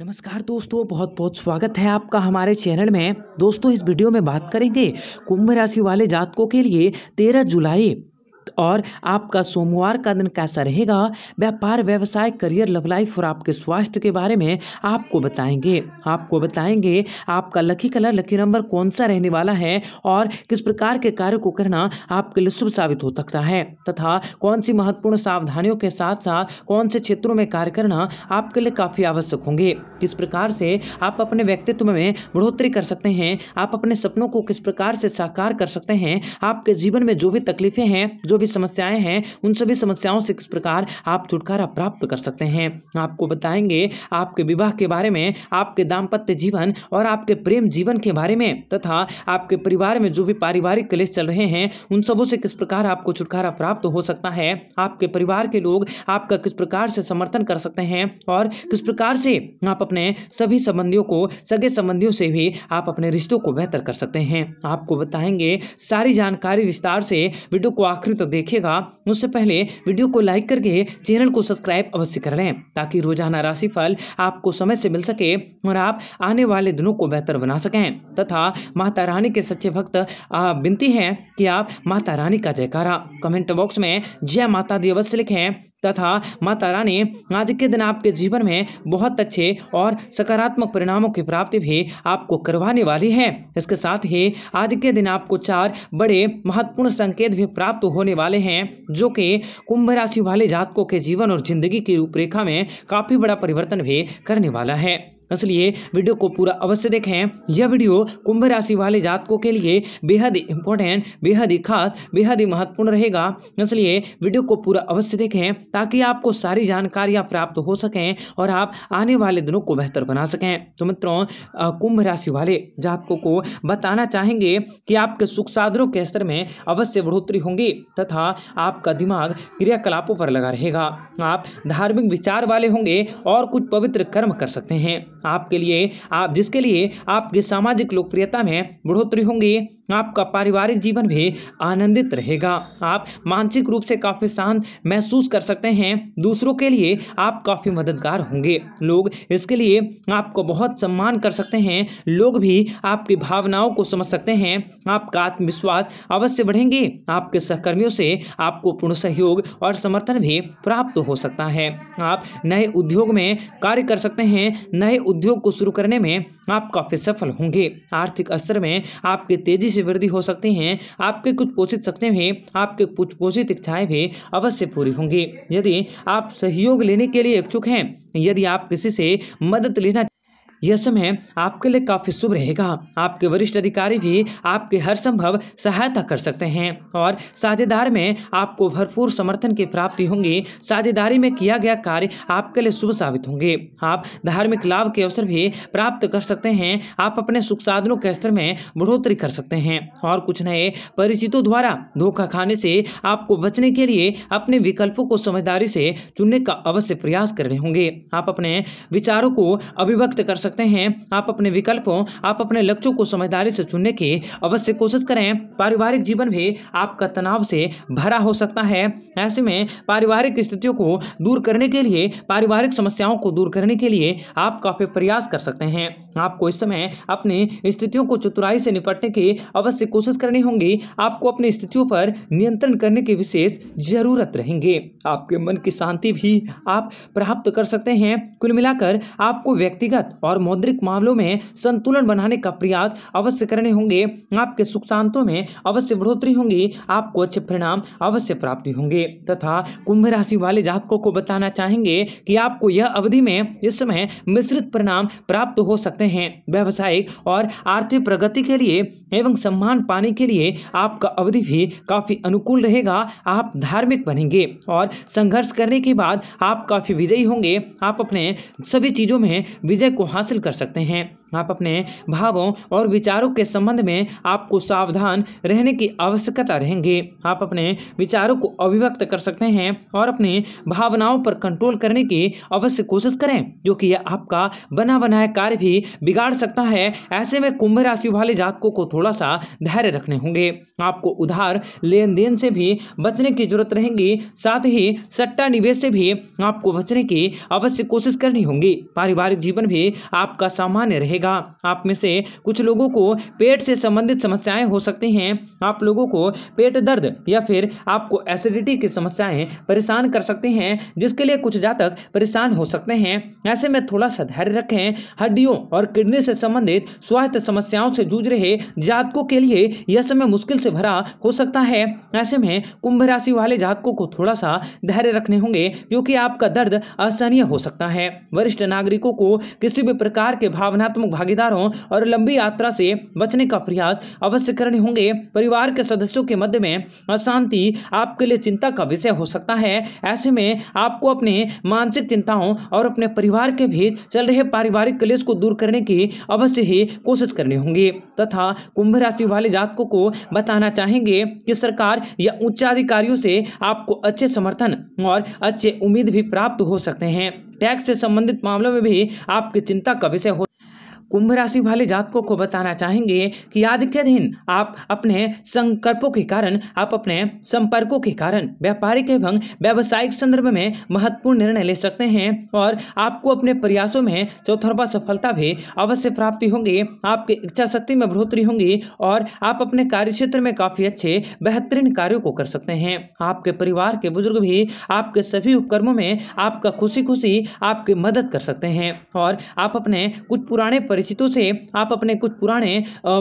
नमस्कार दोस्तों बहुत बहुत स्वागत है आपका हमारे चैनल में। दोस्तों, इस वीडियो में बात करेंगे कुंभ राशि वाले जातकों के लिए तेरह जुलाई। और आपका सोमवार का दिन कैसा रहेगा? व्यापार, व्यवसाय, करियर, लव लाइफ और आपके स्वास्थ्य के बारे में आपको बताएँगे। आपको बताएँगे, आपका लकी कलर लकी नंबर कौन सा रहने वाला है और किस प्रकार के कार्य को करना आपके लिए शुभ साबित हो सकता है तथा कौन सी महत्वपूर्ण सावधानियों के साथ साथ कौन से क्षेत्रों में कार्य करना आपके लिए काफ़ी आवश्यक होंगे। किस प्रकार से आप अपने व्यक्तित्व में बढ़ोतरी कर सकते हैं, आप अपने सपनों को किस प्रकार से साकार कर सकते हैं, आपके जीवन में जो भी तकलीफें हैं जो भी समस्याएँ हैं, उन सभी समस्याओं से किस प्रकार आप छुटकारा प्राप्त कर सकते हैं? आपको बताएँगे, आपके विवाह के बारे में, आपके दाम्पत्य जीवन और आपके प्रेम जीवन के बारे में, तथा आपके परिवार में जो भी पारिवारिक क्लेश चल रहे हैं, उन सबों से किस प्रकार आपको छुटकारा प्राप्त हो सकता है? आपके परिवार के लोग आपका किस प्रकार से समर्थन कर सकते हैं? और किस प्रकार से आप अपने सभी संबंधियों को, सगे संबंधियों से भी आप अपने रिश्तों को बेहतर कर सकते हैं? आपको बताएँगे, सारी जानकारी विस्तार से वीडियो को आखिरी तक देखिएगा उससे पहले वीडियो को लाइक करके चैनल को सब्सक्राइब अवश्य कर लें, ताकि रोज़ाना राशिफल आपको समय से मिल सके और आप आने वाले दिनों को बेहतर बना सकें। तथा माता रानी के सच्चे भक्त, आप विनती है कि आप माता रानी का जयकारा। कमेंट बॉक्स में जय माता दी अवश्य लिखें। तथा माता रानी आज के दिन आपके जीवन में बहुत अच्छे और सकारात्मक परिणामों की प्राप्ति भी आपको करवाने वाली है। इसके साथ ही आज के दिन आपको चार बड़े महत्वपूर्ण संकेत भी प्राप्त होने वाले हैं, जो कि कुंभ राशि वाले जातकों के जीवन और ज़िंदगी की रूपरेखा में काफ़ी बड़ा परिवर्तन भी करने वाला है। इसलिए वीडियो को पूरा अवश्य देखें। यह वीडियो कुंभ राशि वाले जातकों के लिए बेहद इंपॉर्टेंट बेहद ही खास, बेहद ही महत्वपूर्ण रहेगा। इसलिए वीडियो को पूरा अवश्य देखें ताकि आपको सारी जानकारियाँ प्राप्त हो सकें और आप आने वाले दिनों को बेहतर बना सकें। तो मित्रों कुंभ राशि वाले जातकों को बताना चाहेंगे कि आपके सुख साधनों के स्तर में अवश्य बढ़ोतरी होंगी तथा आपका दिमाग क्रियाकलापों पर लगा रहेगा। आप धार्मिक विचार वाले होंगे और कुछ पवित्र कर्म कर सकते हैं। आपके लिए, आप जिसके लिए आपकी सामाजिक लोकप्रियता में बढ़ोतरी होंगी, आपका पारिवारिक जीवन भी आनंदित रहेगा। आप मानसिक रूप से काफ़ी शांत महसूस कर सकते हैं, दूसरों के लिए आप काफ़ी मददगार होंगे। लोग इसके लिए आपको बहुत सम्मान कर सकते हैं, लोग भी आपकी भावनाओं को समझ सकते हैं, आपका आत्मविश्वास अवश्य बढ़ेंगे, आपके सहकर्मियों से आपको पूर्ण सहयोग और समर्थन भी प्राप्त हो सकता है। आप नए उद्योग में कार्य कर सकते हैं, नए उद्योग को शुरू करने में आप काफ़ी सफल होंगे। आर्थिक स्तर में आपके तेज़ी से वृद्धि हो सकती है। आपके कुछ पोषित सकते भी, आपके कुछ पोषित इच्छाएँ भी अवश्य पूरी होंगी। यदि आप सहयोग लेने के लिए इच्छुक हैं, यदि आप किसी से मदद लेना यह समय आपके लिए काफ़ी शुभ रहेगा। आपके वरिष्ठ अधिकारी भी आपके हर संभव सहायता कर सकते हैं और साझेदार में आपको भरपूर समर्थन की प्राप्ति होंगी। साझेदारी में किया गया कार्य आपके लिए शुभ साबित होंगे। आप धार्मिक लाभ के अवसर भी प्राप्त कर सकते हैं। आप अपने सुख साधनों के स्तर में बढ़ोतरी कर सकते हैं और कुछ नए परिचितों द्वारा धोखा खाने से आपको बचने के लिए अपने विकल्पों को समझदारी से चुनने का अवश्य प्रयास करने होंगे। आप अपने विचारों को अभिव्यक्त कर सकते सकते हैं। आप अपने विकल्पों, आप अपने लक्ष्यों को समझदारी से चुनने की अवश्य कोशिश करें। पारिवारिक जीवन भी आपका तनाव से भरा हो सकता है। ऐसे में पारिवारिक स्थितियों को दूर करने के लिए, पारिवारिक समस्याओं को दूर करने के लिए आप काफ़ी प्रयास कर सकते हैं। आपको इस समय अपनी स्थितियों को चतुराई से निपटने की अवश्य कोशिश करनी होगी। आपको अपनी स्थितियों पर नियंत्रण करने की विशेष ज़रूरत रहेंगे। आपके मन की शांति भी आप प्राप्त कर सकते हैं। कुल मिलाकर आपको व्यक्तिगत और मौद्रिक मामलों में संतुलन बनाने का प्रयास अवश्य करने होंगे। आपके सुख शांतों में अवश्य बढ़ोतरी होंगी। आपको अच्छे परिणाम अवश्य प्राप्ति होंगे। तथा कुंभ राशि वाले जातकों को बताना चाहेंगे कि आपको यह अवधि में इस समय मिश्रित परिणाम प्राप्त हो सकते हैं। व्यवसायिक और आर्थिक प्रगति के लिए एवं सम्मान पाने के लिए आपका अवधि भी काफ़ी अनुकूल रहेगा। आप धार्मिक बनेंगे और संघर्ष करने के बाद आप काफ़ी विजयी होंगे। आप अपने सभी चीज़ों में विजय को हासिल हासिल कर सकते हैं। आप अपने भावों और विचारों के संबंध में आपको सावधान रहने की आवश्यकता रहेंगे। आप अपने विचारों को अभिव्यक्त कर सकते हैं और अपनी भावनाओं पर कंट्रोल करने की अवश्य कोशिश करें क्योंकि यह आपका बना बनाया कार्य भी बिगाड़ सकता है। ऐसे में कुंभ राशि वाले जातकों को थोड़ा सा धैर्य रखने होंगे। आपको उधार लेन देन से भी बचने की ज़रूरत रहेगी। साथ ही सट्टा निवेश से भी आपको बचने की अवश्य कोशिश करनी होगी। पारिवारिक जीवन भी आपका सामान्य रहेगा। आप में से कुछ लोगों को पेट से संबंधित समस्याएँ हो सकती हैं। आप लोगों को पेट दर्द या फिर आपको एसिडिटी की समस्याएँ परेशान कर सकते हैं, जिसके लिए कुछ जातक परेशान हो सकते हैं। ऐसे में थोड़ा सा धैर्य रखें। हड्डियों और किडनी से संबंधित स्वास्थ्य समस्याओं से जूझ रहे जातकों के लिए यह समय मुश्किल से भरा हो सकता है। ऐसे में कुंभ राशि वाले जातकों को थोड़ा सा धैर्य रखने होंगे, क्योंकि आपका दर्द असहनीय हो सकता है। वरिष्ठ नागरिकों को किसी भी प्रकार के भावनात्मक भागीदारों और लंबी यात्रा से बचने का प्रयास अवश्य करने होंगे। परिवार के सदस्यों के मध्य में अशांति आपके लिए चिंता का विषय हो सकता है। ऐसे में आपको अपने मानसिक चिंताओं और अपने परिवार के बीच चल रहे पारिवारिक क्लेश को दूर करने की अवश्य ही कोशिश करनी होंगी। तथा कुंभ राशि वाले जातकों को बताना चाहेंगे कि सरकार या उच्चाधिकारियों से आपको अच्छे समर्थन और अच्छे उम्मीद भी प्राप्त हो सकते हैं। टैक्स से संबंधित मामलों में भी आपकी चिंता का विषय हो कुंभ राशि वाले जातकों को बताना चाहेंगे कि आज के दिन आप अपने संकल्पों के कारण, आप अपने संपर्कों के कारण, व्यापारिक एवं व्यावसायिक संदर्भ में महत्वपूर्ण निर्णय ले सकते हैं और आपको अपने प्रयासों में चौथरफा सफलता भी अवश्य प्राप्ति होंगी, आपकी इच्छा शक्ति में बढ़ोतरी होंगी और आप अपने कार्य क्षेत्र में काफ़ी अच्छे, बेहतरीन कार्यों को कर सकते हैं। आपके परिवार के बुज़ुर्ग भी आपके सभी उपक्रमों में आपका खुशी खुशी आपकी मदद कर सकते हैं और आप अपने कुछ पुराने परिचितों से आप अपने कुछ पुराने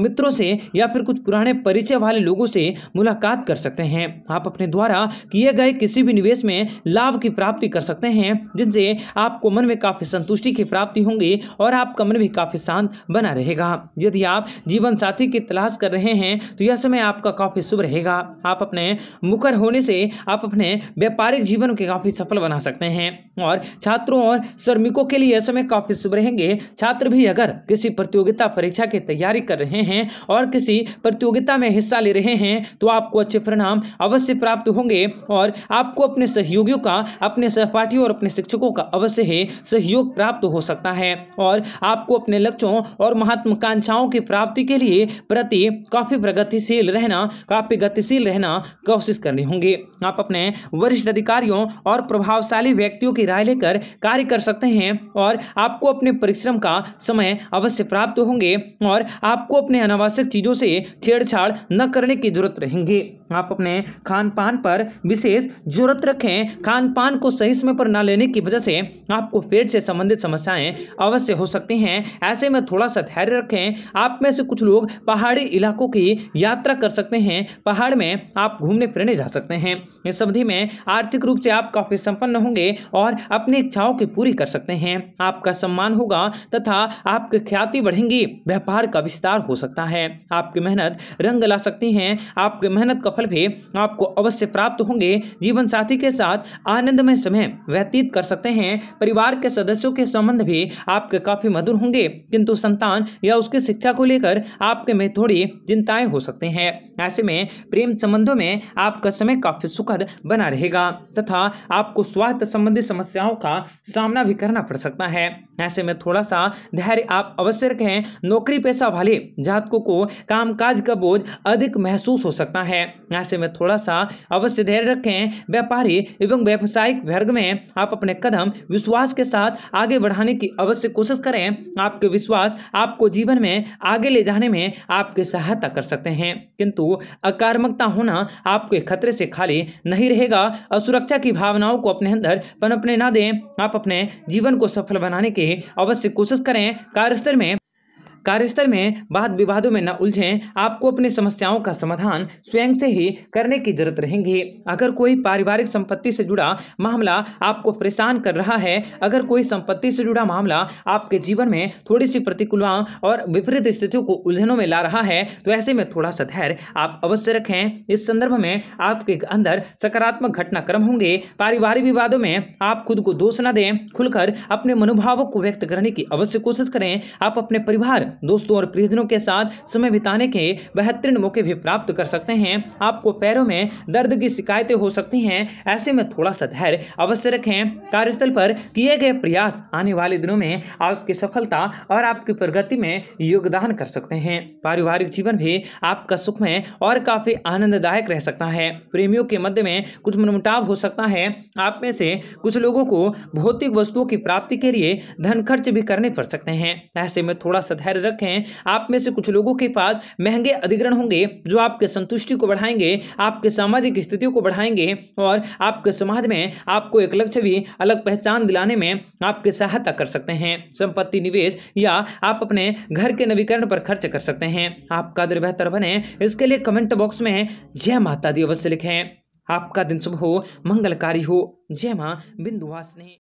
मित्रों से या फिर कुछ पुराने परिचय वाले लोगों से मुलाकात कर सकते हैं। आप अपने द्वारा किए गए किसी भी निवेश में लाभ की प्राप्ति कर सकते हैं, जिनसे आपको मन में काफ़ी संतुष्टि की प्राप्ति होंगी और आपका मन भी काफ़ी शांत बना रहेगा। यदि आप जीवन साथी की तलाश कर रहे हैं तो यह समय आपका काफ़ी शुभ रहेगा। आप अपने मुखर होने से आप अपने व्यापारिक जीवन के काफ़ी सफल बना सकते हैं और छात्रों और श्रमिकों के लिए यह समय काफ़ी शुभ रहेंगे। छात्र भी अगर किसी प्रतियोगिता परीक्षा की तैयारी कर रहे हैं और किसी प्रतियोगिता में हिस्सा ले रहे हैं तो आपको अच्छे परिणाम अवश्य प्राप्त होंगे और आपको अपने सहयोगियों का, अपने सहपाठियों और अपने शिक्षकों का अवश्य ही सहयोग प्राप्त हो सकता है और आपको अपने लक्ष्यों और महत्वाकांक्षाओं की प्राप्ति के लिए प्रति काफ़ी प्रगतिशील रहना, काफ़ी गतिशील रहना कोशिश करनी होंगी। आप अपने वरिष्ठ अधिकारियों और प्रभावशाली व्यक्तियों की राय लेकर कार्य कर सकते हैं और आपको अपने परिश्रम का समय अवश्य प्राप्त होंगे और आपको अपने अनावश्यक चीज़ों से छेड़छाड़ न करने की ज़रूरत रहेंगी। आप अपने खान पान पर विशेष ज़रूरत रखें। खान पान को सही समय पर ना लेने की वजह से आपको पेट से संबंधित समस्याएँ अवश्य हो सकती हैं। ऐसे में थोड़ा सा धैर्य रखें। आप में से कुछ लोग पहाड़ी इलाकों की यात्रा कर सकते हैं। पहाड़ में आप घूमने फिरने जा सकते हैं। इस अवधि में आर्थिक रूप से आप काफ़ी संपन्न होंगे और अपनी इच्छाओं की पूरी कर सकते हैं। आपका सम्मान होगा तथा आपकी ख्याति बढ़ेंगी। व्यापार का विस्तार हो सकता है। आपकी मेहनत रंग ला सकती हैं। आपकी मेहनत का फल भी आपको अवश्य प्राप्त होंगे। जीवन साथी के साथ आनंदमय समय व्यतीत कर सकते हैं। परिवार के सदस्यों के संबंध भी आपके काफ़ी मधुर होंगे। किंतु संतान या उसकी शिक्षा को लेकर आपके में थोड़ी चिंताएँ हो सकते हैं। ऐसे में प्रेम संबंधों में आपका समय काफ़ी सुखद बना रहेगा तथा आपको स्वास्थ्य संबंधी समस्याओं का सामना भी करना पड़ सकता है। ऐसे में थोड़ा सा धैर्य आप अवश्य रखें। नौकरी पेशा वाले जातकों को कामकाज का बोझ अधिक महसूस हो सकता है। ऐसे में थोड़ा सा अवश्य धैर्य रखें। व्यापारी एवं व्यावसायिक वर्ग में आप अपने कदम विश्वास के साथ आगे बढ़ाने की अवश्य कोशिश करें। आपके विश्वास आपको जीवन में आगे ले जाने में आपकी सहायता कर सकते हैं। किंतु अकार्मकता होना आपके खतरे से खाली नहीं रहेगा। असुरक्षा की भावनाओं को अपने अंदर पनपने ना दें। आप अपने जीवन को सफल बनाने की अवश्य कोशिश करें। कार्यस्थल में कार्यस्थल में वाद विवादों में न उलझें, आपको अपनी समस्याओं का समाधान स्वयं से ही करने की ज़रूरत रहेंगी। अगर कोई पारिवारिक संपत्ति से जुड़ा मामला आपको परेशान कर रहा है, अगर कोई संपत्ति से जुड़ा मामला आपके जीवन में थोड़ी सी प्रतिकूलता और विपरीत स्थितियों को उलझनों में ला रहा है तो ऐसे में थोड़ा सा धैर्य आप अवश्य रखें। इस संदर्भ में आपके अंदर सकारात्मक घटनाक्रम होंगे। पारिवारिक विवादों में आप खुद को दोष न दें। खुलकर अपने मनोभावों को व्यक्त करने की अवश्य कोशिश करें। आप अपने परिवार दोस्तों, और प्रियजनों के साथ समय बिताने के बेहतरीन मौके भी प्राप्त कर सकते हैं। आपको पैरों में दर्द की शिकायतें हो सकती हैं, ऐसे में थोड़ा सा धैर्य अवश्य रखें। कार्यस्थल पर किए गए प्रयास आने वाले दिनों में आपकी सफलता और आपकी प्रगति में योगदान कर सकते हैं। पारिवारिक जीवन भी आपका सुखमय और काफ़ी आनंददायक रह सकता है। प्रेमियों के मध्य में कुछ मनमुटाव हो सकता है। आप में से कुछ लोगों को भौतिक वस्तुओं की प्राप्ति के लिए धन खर्च भी करने पड़ सकते हैं। ऐसे में थोड़ा सा धैर्य रखें। आप में से कुछ लोगों के पास महँगे अधिग्रहण होंगे, जो आपके संतुष्टि को बढ़ाएँगे, आपके सामाजिक स्थितियों को बढ़ाएँगे और आपके समाज में आपको एक लक्ष्य भी, अलग पहचान दिलाने में आपकी सहायता कर सकते हैं। संपत्ति, निवेश या आप अपने घर के नवीकरण पर खर्च कर सकते हैं। आपका दिन बेहतर बने, इसके लिए कमेंट बॉक्स में जय माता दी अवश्य लिखें। आपका दिन शुभ हो, मंगलकारी हो। जय माँ नहीं।